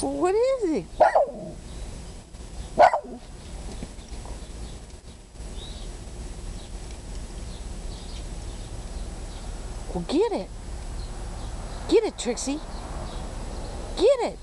What is it? Well, get it. Get it, Trixie. Get it.